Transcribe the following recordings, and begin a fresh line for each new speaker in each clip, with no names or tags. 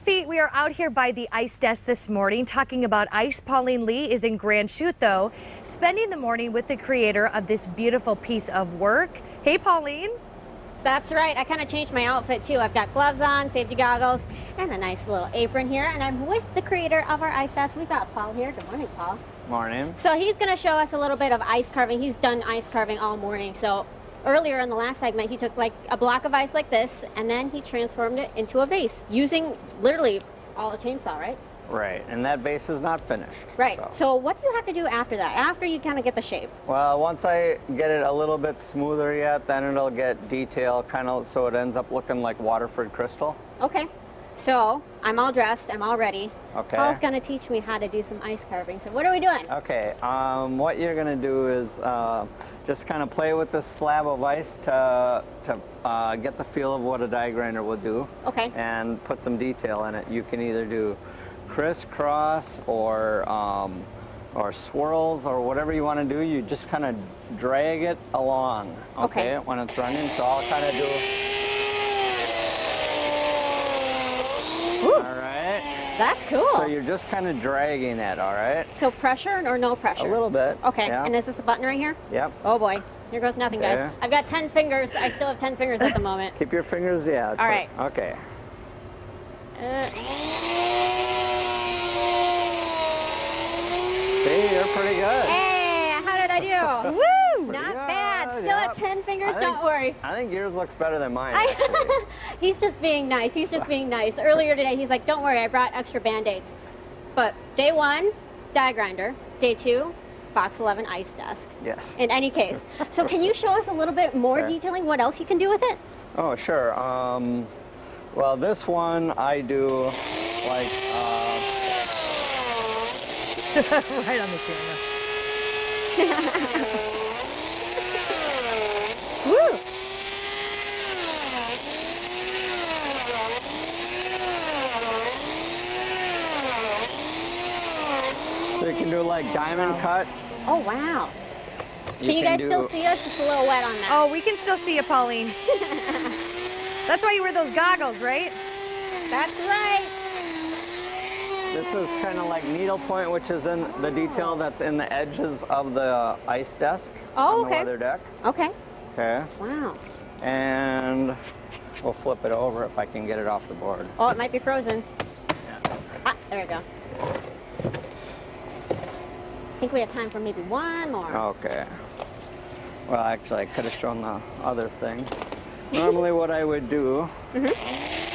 Pete, we are out here by the ice desk this morning talking about ice. Pauleen Le is in Grand Chute, though, spending the morning with the creator of this beautiful piece of work. Hey, Pauleen.
That's right. I kind of changed my outfit too. I've got gloves on, safety goggles, and a nice little apron here. And I'm with the creator of our ice desk. We've got Paul here. Good morning, Paul.
Morning.
So he's going to show us a little bit of ice carving. He's done ice carving all morning. So earlier in the last segment, he took like a block of ice like this, and then he transformed it into a vase using literally all a chainsaw, right?
Right, and that vase is not finished.
Right. So. so what do you have to do after that? After you kind of get the shape?
Well, once I get it a little bit smoother yet, then it'll get detail, kind of so it ends up looking like Waterford crystal.
Okay. So I'm all dressed, I'm all ready.
Okay.
Paul's gonna teach me how to do some ice carving. So what are we doing?
Okay, um, what you're gonna do is uh, just kind of play with this slab of ice to, to uh, get the feel of what a die grinder will do.
Okay.
And put some detail in it. You can either do crisscross or um, or swirls or whatever you want to do. You just kind of drag it along, okay,
okay,
when it's running. So I'll kind of do
That's cool.
So you're just kind of dragging it, all right?
So pressure or no pressure?
A little bit.
Okay,
yeah.
and is this a button right here?
Yep.
Oh boy, here goes nothing, guys. I've got 10 fingers. I still have 10 fingers at the moment.
Keep your fingers, yeah.
All right.
Okay.
Uh,
See, you're pretty good.
Hey, how did I do? Woo! Not good. bad. Still yep. at 10 fingers, think, don't worry.
I think yours looks better than mine.
he's just being nice. He's just being nice. Earlier today, he's like, don't worry, I brought extra band-aids. But day one, die grinder. Day two, FOX 11 ice desk.
Yes.
In any case. So can you show us a little bit more okay. detailing what else you can do with it?
Oh, sure. Um, well, this one I do like... Uh...
right on the camera.
So you can do like diamond cut.
Oh, wow. You can you guys do... still see us? It's a little wet on that.
Oh, we can still see you, Pauleen. That's why you wear those goggles, right?
That's right.
This is kind of like needlepoint, which is in the detail that's in the edges of the ice desk
oh,
on
okay.
the weather deck.
Okay.
Okay.
Wow.
And we'll flip it over if I can get it off the board.
Oh, it might be frozen. Yeah. Ah, there we go. I think we have time for maybe one more.
Okay. Well, actually, I could have shown the other thing. Normally what I would do mm -hmm.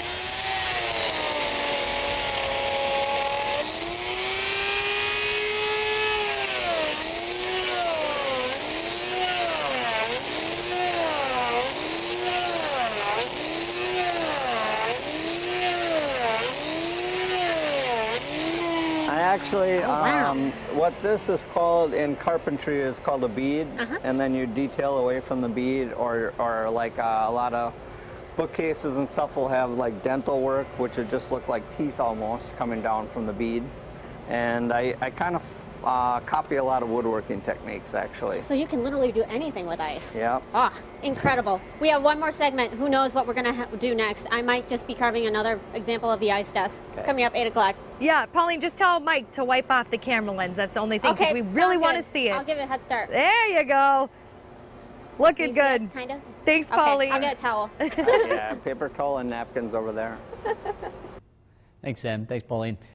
Actually, oh, wow. um, what this is called in carpentry is called a bead, uh -huh. and then you detail away from the bead, or, or like uh, a lot of bookcases and stuff will have like dentil work, which would just look like teeth almost coming down from the bead. And I, I kind of uh, copy a lot of woodworking techniques, actually.
So you can literally do anything with ice.
Yeah.
Ah, oh, incredible. We have one more segment. Who knows what we're going to do next? I might just be carving another example of the ice desk okay. coming up 8 o'clock.
Yeah, Pauleen, just tell Mike to wipe off the camera lens. That's the only thing, because okay, we really want to see it.
I'll give it a head start.
There you go. Looking good.
Kind of.
Thanks,
okay,
Pauleen.
I'll get a towel.
yeah, paper towel and napkins over there.
Thanks, Sam. Thanks, Pauleen.